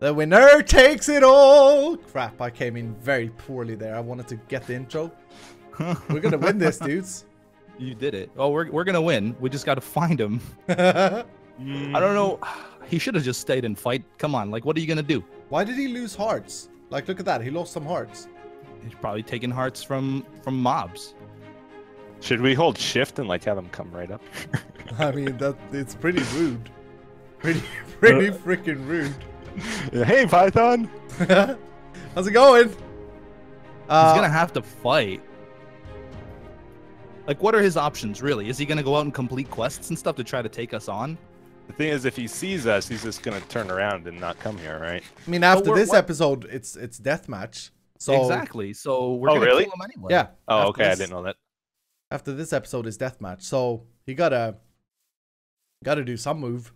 The winner takes it all. Crap, I came in very poorly there. I wanted to get the intro. We're gonna win this, dudes. You did it. Oh, we're, we're gonna win. We just gotta find him. I don't know. He should have just stayed and fight. Come on, like what are you gonna do? Why did he lose hearts? Like, look at that. He lost some hearts. He's probably taking hearts from from mobs. Should we hold shift and like have them come right up? I mean, that it's pretty rude. Pretty, pretty uh, freaking rude. hey, Python. How's it going? Uh, He's gonna have to fight. Like, what are his options really? Is he gonna go out and complete quests and stuff to try to take us on? The thing is, if he sees us, he's just gonna turn around and not come here, right? I mean, after this what- episode, it's it's deathmatch. So exactly. So we're Oh, gonna really? kill him anyway. yeah. Oh, after okay. I didn't know that. After this episode is deathmatch, so he gotta gotta do some move.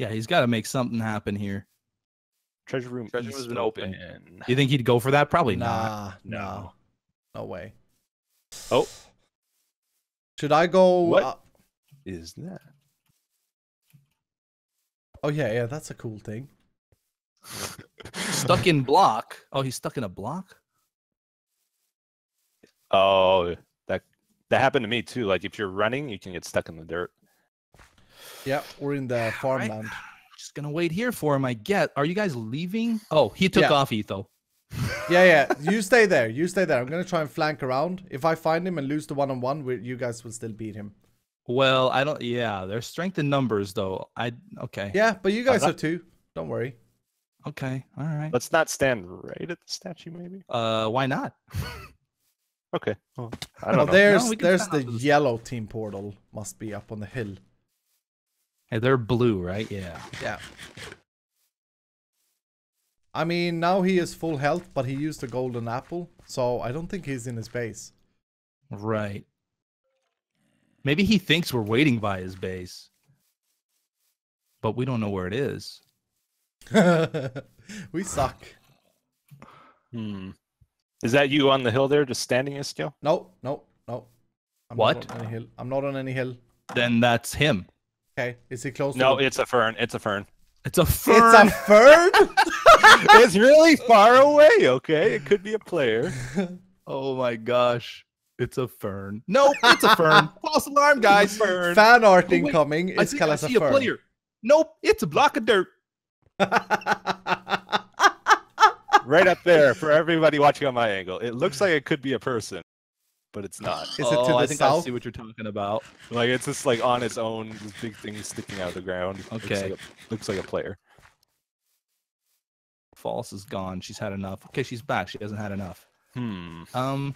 Yeah, he's got to make something happen here. Treasure room. Treasure east room's been open. open. You think he'd go for that? Probably not. nah, No. no, no way. Oh, Should I go? What? uh, is that? oh yeah, yeah, that's a cool thing. Stuck in block. Oh, he's stuck in a block. Oh, that that happened to me too. Like if you're running, you can get stuck in the dirt. Yeah, we're in the farmland. Just gonna wait here for him. I get. Are you guys leaving? Oh, he took Yeah. off Etho. Yeah, yeah. You stay there. You stay there. I'm gonna try and flank around. If I find him and lose the one on one, you guys will still beat him. Well, I don't. Yeah, there's strength in numbers though. I okay. Yeah, but you guys that- have two. Don't worry. Okay. All right. Let's not stand right at the statue, maybe. Uh, why not? Okay. Well, I Oh, don't know. there's No, there's the the- yellow team portal. Must be up on the hill. Hey, they're blue, right? Yeah. Yeah. I mean, now he is full health, but he used a golden apple, so I don't think he's in his base. Right. Maybe he thinks we're waiting by his base, but we don't know where it is. we suck. Hmm. Is that you on the hill there, just standing as still? No, no, no. I'm What? Not on any hill. I'm not on any hill. Then that's him. Okay, is he close? No, to the... it's a fern. It's a fern. It's a fern. it's a fern. it's really far away. Okay, it could be a player. Oh my gosh. It's a fern. Nope, it's a fern. False alarm, guys. Fern. Fan art oh, wait, incoming. I It's think I Kalas a see a fern. player. Nope, it's a block of dirt. right up there for everybody watching on my angle. It looks like it could be a person, but it's not. Is it to oh, the I think I south? see what you're talking about. Like it's just like on its own, this big thing sticking out of the ground. Looks Okay. like a, looks like a player. False is gone. She's had enough. Okay, she's back. She hasn't had enough. Hmm. Um,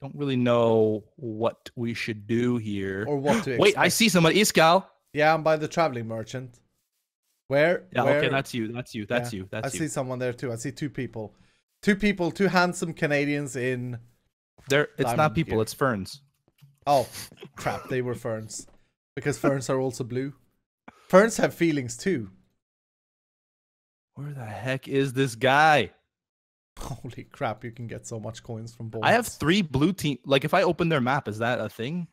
don't really know what we should do here. or what to Wait, I see somebody. Iskall. Yeah, I'm by the traveling merchant. Where? Yeah, Where? okay, that's you. That's you. That's Yeah, you. That's I you. see someone there too. I see two people. Two people, two handsome Canadians in. There, it's Diamond not people. gear. It's ferns. Oh, crap! They were ferns, because ferns are also blue. Ferns have feelings too. Where the heck is this guy? Holy crap! You can get so much coins from both. I have three blue team. Like, if I open their map, is that a thing?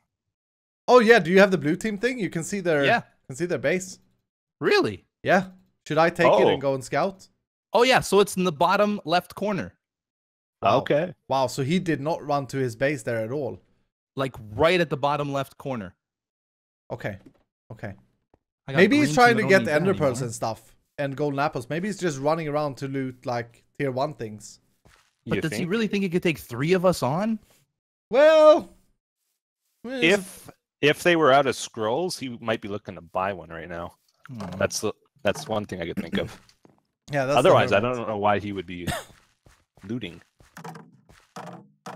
Oh yeah, do you have the blue team thing? You can see their. Yeah. Can see their base. Really? Yeah. Should I take it Oh. and go and scout? Oh yeah. So it's in the bottom left corner, Wow. Okay. Wow. So he did not run to his base there at all. like right at the bottom left corner. Okay. Okay. Maybe he's trying to get the ender pearls and stuff and golden apples. Maybe he's just running around to loot like tier one things. But You does he really think he could take three of us on? Well, well, it's a- If if they were out of scrolls, he might be looking to buy one right now. Hmm. That's the that's one thing I could think of. yeah, that's Otherwise, I don't know why he would be looting.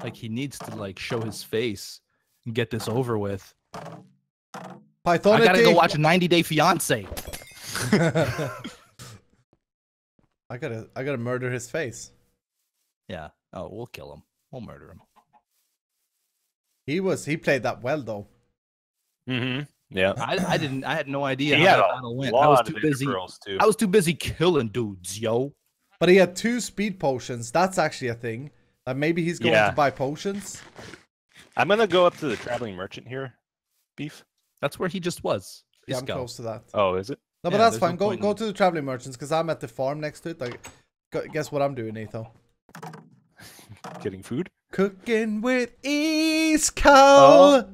Like he needs to like show his face and get this over with. Pythonity. I gotta go watch 90 Day Fiance. I gotta, I gotta murder his face. Yeah. Oh, we'll kill him. We'll murder him. He was, he played that well though. Mm-hmm. Yeah. I, I didn't. I had no idea He how had that battle went. I was too busy. too. I was too busy killing dudes, yo. But he had two speed potions. That's actually a thing. Like maybe he's going Yeah. to buy potions. I'm gonna go up to the traveling merchant here. Beef. That's where he just was. Yeah, I'm go. close to that. Oh, is it? No, but Yeah, that's there's no fine. go go in- to the traveling merchants because I'm at the farm next to it. Like, guess what I'm doing, Etho? Getting food? Cooking with East Coast.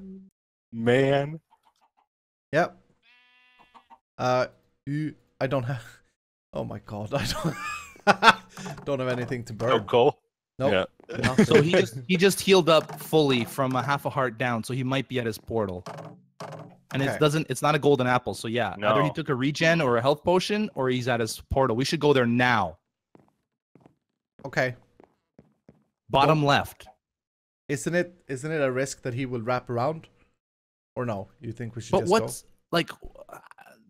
Man. Yep. Uh, I don't have. Oh my god, I don't. don't have anything to burn. Oh, coal? Nope. Yeah. Nothing. So he just he just healed up fully from a half a heart down, so he might be at his portal. And Okay. it doesn't it's not a golden apple, so yeah. Either he took a regen or a health potion, or he's at his portal. We should go there now. okay. Bottom left. Isn't it? Isn't it a risk that he will wrap around? Or no? You think we should But just what's go? like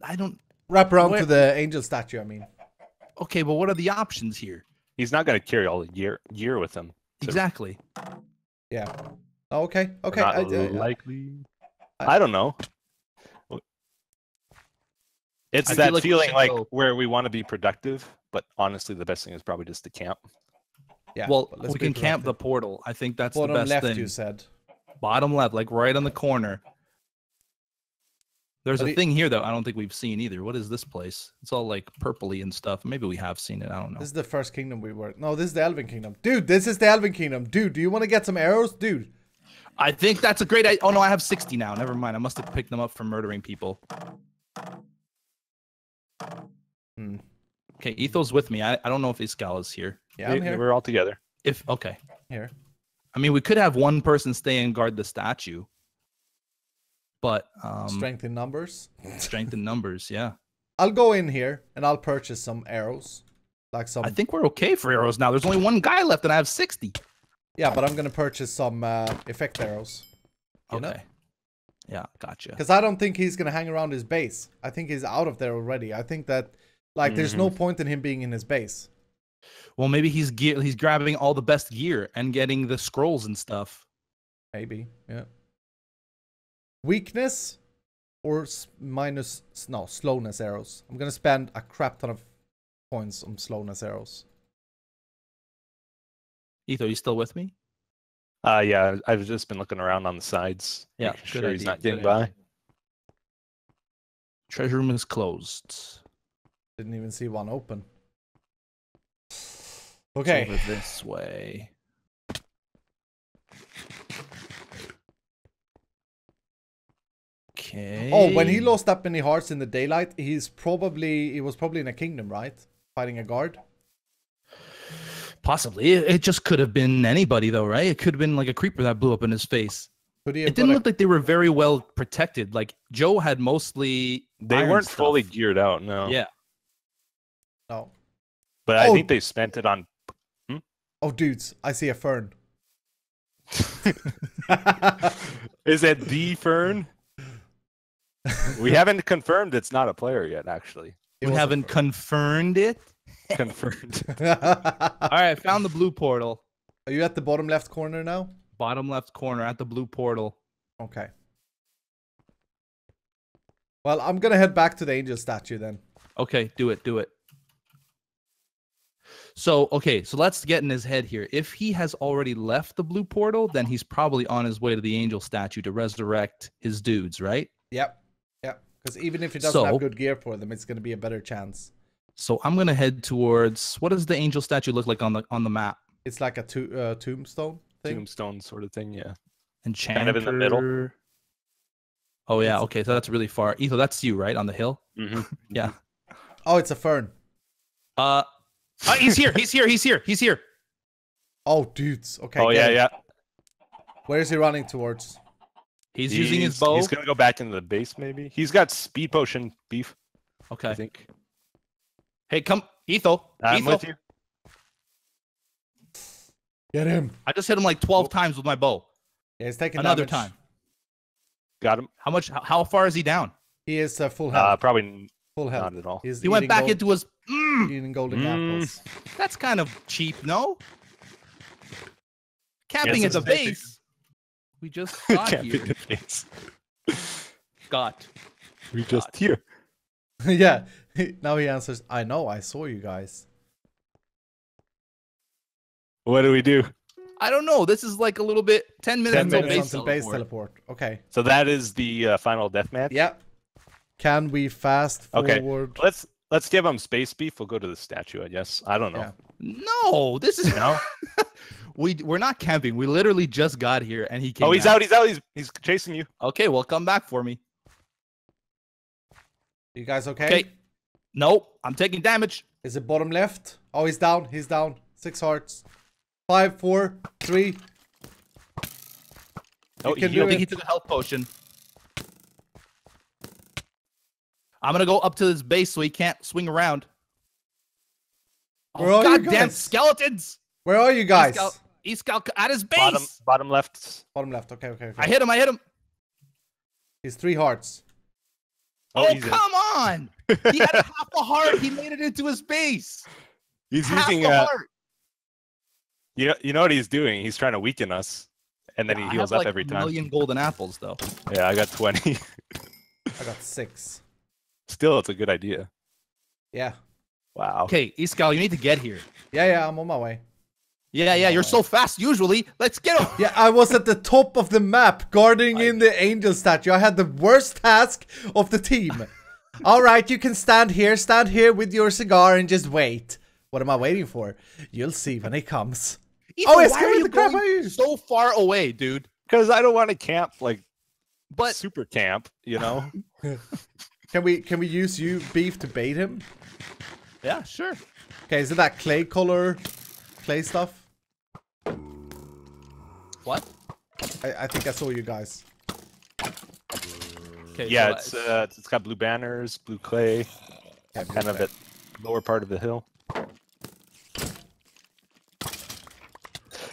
I don't Wrap around where- to the angel statue. I mean. okay, but what are the options here? He's not going to carry all the gear, gear with him. So- Exactly. Yeah. Oh, okay. Okay. Not I, I- uh, likely. I- I don't know. It's I feel that like feeling like go- where we want to be productive, but honestly, the best thing is probably just to camp. yeah. well, let's we be can camp the portal. I think that's bottom the best left. thing. You said. Bottom left, like right on the corner. There's But a it- thing here though I don't think we've seen either. What is this place? It's all like purpley and stuff. Maybe we have seen it. I don't know. This is the first kingdom we were. No, this is the Elven Kingdom. Dude, this is the Elven Kingdom. Dude, do you want to get some arrows? Dude. I think that's a great idea. Oh no, I have 60 now. Never mind. I must have picked them up from murdering people. Hmm. Okay, Etho's with me. I, I don't know if Iskall is here. Yeah, We- I'm here. We're all together. If okay. Here. I mean we could have one person stay and guard the statue. But um Strength in numbers. strength in numbers, yeah. I'll go in here and I'll purchase some arrows. Like some. I think we're okay for arrows now. There's only one guy left and I have 60. yeah, but I'm going to purchase some uh, effect arrows. You know? Okay. Yeah, gotcha. Because I don't think he's going to hang around his base. I think he's out of there already. I think that, like, there's no point in him being in his base. Well, maybe he's gear he's grabbing all the best gear and getting the scrolls and stuff. Maybe. Yeah. Weakness or minus. No, slowness arrows. I'm going to spend a crap ton of points on slowness arrows. Etho, you still with me? Uh, yeah, I've just been looking around on the sides. Yeah, making good sure he's not getting by. Treasure room is closed. Didn't even see one open. Okay. over this way. Okay. Oh, when he lost that many hearts in the daylight, he's probably he was probably in a kingdom, right? Fighting a guard. Possibly. It, it just could have been anybody, though, right? It could have been like a creeper that blew up in his face. Could he have It didn't got a- look like they were very well protected. Like Joe had mostly. They iron weren't fully geared out, no. Yeah. no. But I Oh. think they spent it on. Hmm? Oh, dudes, I see a fern. Is it the Fern? We haven't confirmed it's not a player yet, actually. It We haven't confirmed it. Confirmed. All right, I found the blue portal. Are you at the bottom left corner now? Bottom left corner at the blue portal. Okay. Well, I'm gonna head back to the angel statue then. Okay, do it, do it. So, okay, so let's get in his head here. If he has already left the blue portal, then he's probably on his way to the angel statue to resurrect his dudes, right? Yep. Yep. Because even if he doesn't So- have good gear for them, it's gonna be a better chance. So I'm gonna head towards what does the angel statue look like on the on the map? It's like a to- uh, tombstone thing. Tombstone sort of thing, yeah. Enchanter. Kind of in the middle. Oh yeah, okay, so that's really far. Etho, that's you, right? On the hill? Mm-hmm. Yeah. Oh, it's a fern. Uh, uh he's here, he's here, he's here, he's here. Oh, dudes. Okay. oh, yeah, it. yeah. Where is he running towards? He's, using his bow. He's going to go back into the base, maybe. He's got speed potion beef, Okay. I think. Hey, come, Etho. I'm Etho. with you. Get him. I just hit him like 12 times with my bow. Yeah, he's taking Another damage. time. Got him. How much? How, how far is he down? He is uh, full health. Uh, probably full health. not at all. He's He went back gold- into his. Mm, eating golden Mm. apples. that's kind of cheap, no? Capping Yes, at the it's basic. base. We just got Can't be here. the face. Got. We just here. yeah. Now he answers, I know, I saw you guys. What do we do? I don't know. This is like a little bit. 10 minutes 10 minutes base until base teleport. teleport. Okay. So that is the uh, final death match. Yep. Can we fast forward? Okay. Let's let's give him space beef. We'll go to the statue, I guess. I don't know. Yeah. No, this is No? we we're not camping. We literally just got here and he came. Oh, he's out. He's out. He's he's chasing you. Okay, well, come back for me. You guys okay? Okay. Nope, I'm taking damage. Is it bottom left? Oh, he's down. He's down. Six hearts. Five, four, three. Oh, can he do I think it. he took a health potion. I'm gonna go up to this base so he can't swing around. Where Oh, are you goddamn guys? skeletons! Where are you guys? He's, he's got at his base. Bottom bottom left. Bottom left. Okay, okay, okay. I hit him. I hit him. He's three hearts. Oh, he's in. come on! He had half a heart. He made it into his base. He's half using a uh, heart. you know, you know what he's doing? He's trying to weaken us. And then I he heals up like, every a time. Million golden apples, though. Yeah, I got 20. I got six. Still, it's a good idea. Yeah. Wow. Okay, Iskall, you need to get here. Yeah, yeah, I'm on my way. Yeah, yeah, you're so fast usually. Let's get him. Yeah, I was at the top of the map guarding in the angel statue. I had the worst task of the team. All right, you can stand here, stand here with your cigar and just wait. What am I waiting for? You'll see when it comes. Ethan, Oh, it's why are you the crap going you. so far away, dude? Because I don't want to camp like But super camp, you know? Can we can we use you beef to bait him? Yeah, sure. Okay, is it that clay color clay stuff? What? I, I think I saw you guys. Okay, yeah, so, it's uh, it's got blue banners, blue clay, Yeah, kind of at lower part of the hill.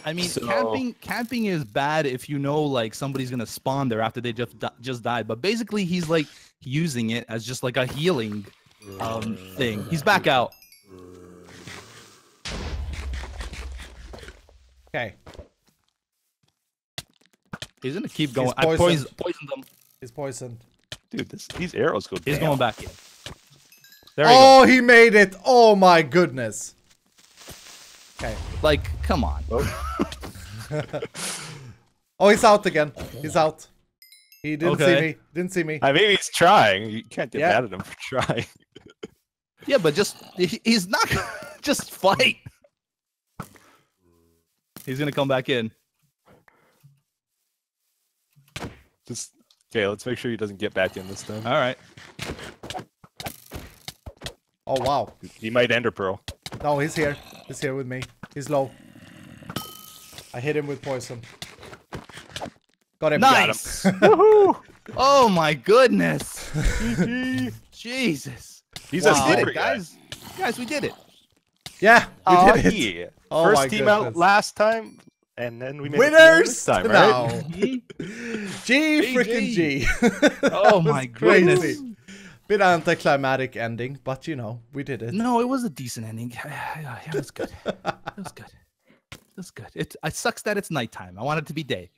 I mean, so- camping camping is bad if you know like somebody's gonna spawn there after they just di- just died. But basically, he's like using it as just like a healing um thing. He's back out. Okay, He's gonna keep going. He's I poisoned. poisoned, poisoned him. he's poisoned. Dude, this, these arrows go He's down. going back in. There you go. Oh, he made it! Oh my goodness. Okay. Like, come on. Oh, he's out again. He's out. He didn't see me. Didn't see me. I mean, he's trying. You can't get Yeah. mad at him for trying. Yeah, but just he's not gonna just fight. He's gonna come back in. Just okay. Let's make sure he doesn't get back in this time. All right. Oh wow. He might ender pearl. No, he's here. He's here with me. He's low. I hit him with poison. Got him. Nice. oh my goodness. Jesus. He's Wow. a We did sleeper it, guy. guys. Guys, we did it. Yeah, we Oh, did it. yeah. Oh First my team out last time, and then we made it to the Winners this time, now. right? G freaking G. Oh my was crazy. goodness. Bit anticlimactic ending, but you know, we did it. No, it was a decent ending. Yeah, yeah, it was good. It was good. It was good. It, it sucks that it's nighttime. I want it to be day.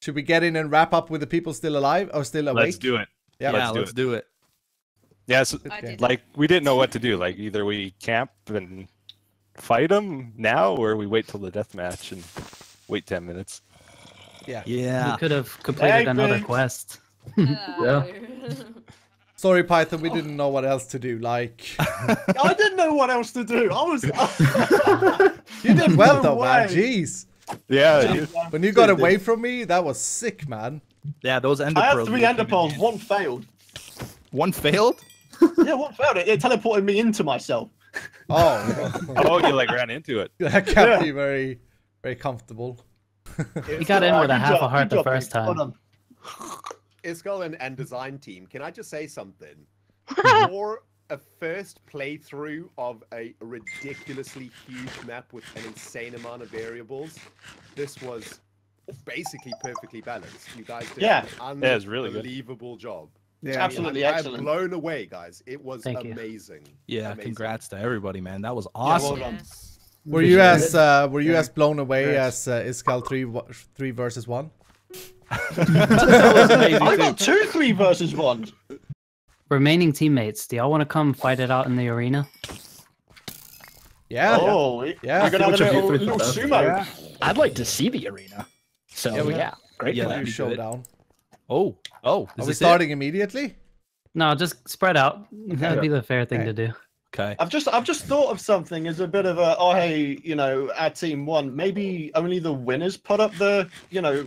Should we get in and wrap up with the people still alive or still awake? Let's do it. Yeah, yeah, let's do let's it. do it. Yeah, so, Good I game. did. like we didn't know what to do. Like either we camp and fight them now, or we wait till the death match and wait ten minutes. Yeah. Yeah. We could have completed another thanks. quest. Yeah. Sorry, Python, we didn't know what else to do. Like, I didn't know what else to do. I was. you did well No though, man. Jeez. Yeah, dude. When you got away from me, that was sick, man. Yeah, those ender I had pearls three ender keeping pearls. One failed. One failed? Yeah, what about It, it teleported me into myself. Oh, oh, you like ran into it. that can't Yeah. be very, very comfortable. He got in with a Good half a heart the job, first time. done. Iskall and, and design team, can I just say something? For a first playthrough of a ridiculously huge map with an insane amount of variables, this was basically perfectly balanced. You guys did Yeah. an Yeah, it's really good. unbelievable job. Yeah. Absolutely I'm, excellent. I'm blown away, guys. It was Thank you. amazing. Yeah, Amazing. congrats to everybody, man. That was Yeah, well awesome. Were you as uh, were you as blown away Yes. as uh, Iskall three three versus one? that was amazing I too. got two three versus one. Remaining teammates, do y'all want to come fight it out in the arena? Yeah. Oh, Yeah. We're gonna have a Which of you little, little sumo. Yeah. I'd like to see the arena. So Yeah, yeah, great. Yeah, We'll that'd do be good. showdown. Oh, Oh, is Are we this it? starting immediately? No, just spread out. That'd be the fair thing to do. Okay. I've just I've just thought of something as a bit of a oh hey you know our team won maybe only the winners put up the you know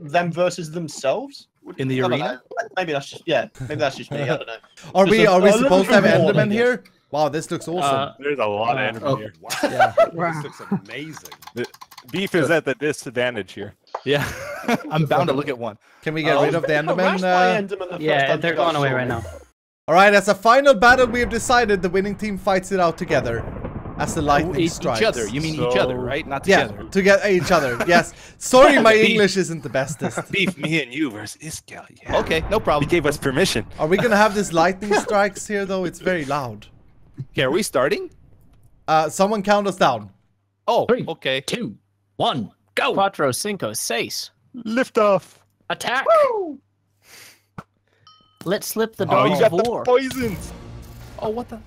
them versus themselves In the I arena? know. maybe that's just yeah maybe that's just me I don't know Are Just we a- are we supposed to have bit more, I Enderman here? Wow, this looks awesome. Uh, There's a lot Uh, of enderman oh. here. Wow. Yeah. this looks amazing. Beef is at the disadvantage here. Yeah. I'm bound to look at one. Can we get I rid of the Enderman? Uh... Enderman the Yeah, time they're you going away right now. All right, as a final battle, we have decided the winning team fights it out together. As the lightning Each, strikes. each other. You mean each other, right? Not together. Yeah, together. each other. Yes. Sorry, my Beef. English isn't the bestest. Beef, me and you versus Iskall. Yeah. Okay, no problem. He gave us permission. Are we gonna have this lightning strikes here though? It's very loud. Okay, are we starting? Uh, someone count us down. Oh, Three. okay. Two, one, go! Quattro, cinco, seis. Lift off. Attack! Let's slip the Oh, dog you of got the war. poisons. Oh, what the?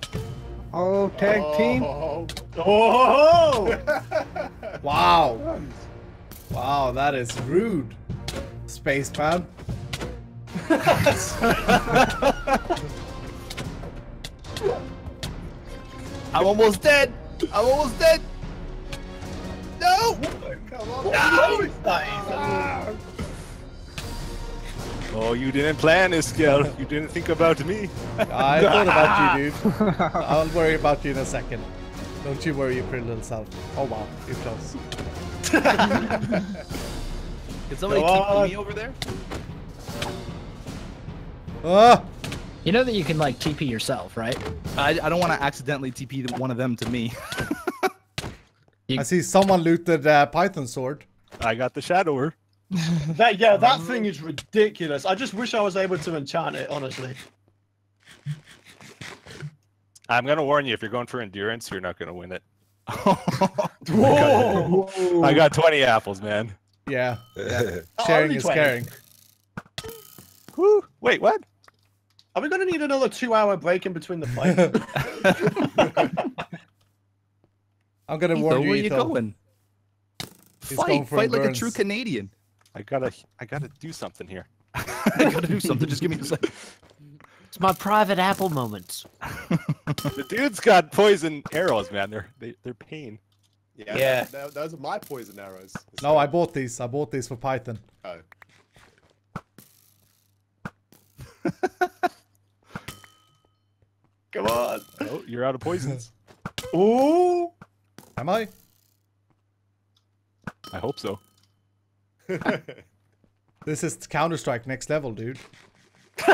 Oh, tag oh. team. Oh, Oh! Wow. Wow, that is rude. Spaceman. I'm almost dead. I'm almost dead. No. Come on. Oh, you didn't plan, Iskall. You didn't think about me. I thought about you, dude. I'll worry about you in a second. Don't you worry, you pretty little self. Oh wow, you're close. Can somebody Go TP me over there? Ah! You know that you can like TP yourself, right? I, I don't want to accidentally TP one of them to me. I see someone looted uh, Python sword. I got the shadower. that yeah that thing is ridiculous I just wish I was able to enchant it honestly I'm gonna warn you, if you're going for endurance, you're not gonna win it. Whoa! I got 20 apples, man. Yeah, sharing only is 20. caring. Woo. Wait, what? Are we gonna need another two-hour break in between the fight? I'm gonna Etho, warn you, where you going? He's going Fight, for fight like a true Canadian. I gotta, I gotta do something here. I gotta do something. Just give me a second. It's my private apple moments. The dude's got poison arrows, man. They're they, they're pain. Yeah, Yeah. tho- those are my poison arrows. No, I bought these. I bought these for Python. Oh. Come on! Oh, you're out of poisons. Ooh! Am I? I hope so. This is Counter Strike next level, dude.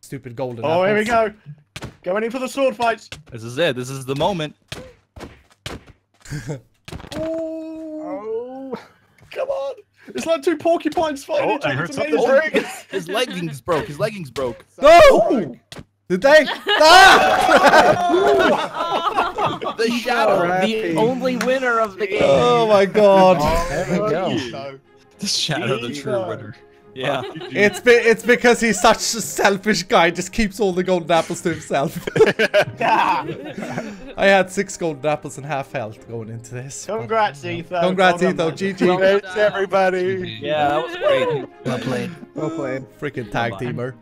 Stupid golden. Oh, here we go! Going in for the sword fights. This is it. This is the moment. Oh! Come on! It's like two porcupines fighting Oh, each I other. heard It's something amazing. break. His leggings broke. His leggings broke. No! Did they? ah! The shadow. The only winner of the oh game. Oh my god. Oh, there we go. The shadow, the true winner. Yeah. It's be it's because he's such a selfish guy, just keeps all the golden apples to himself. I had six golden apples and half health going into this. but- Congrats, Etho. Congrats, Well done, Etho. man. GG. Thanks, everybody. Yeah, that was great. Well played. Well played. Freaking tag Come on. teamer.